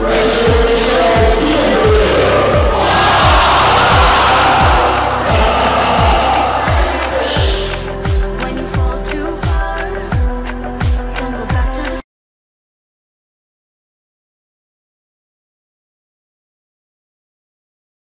Christ.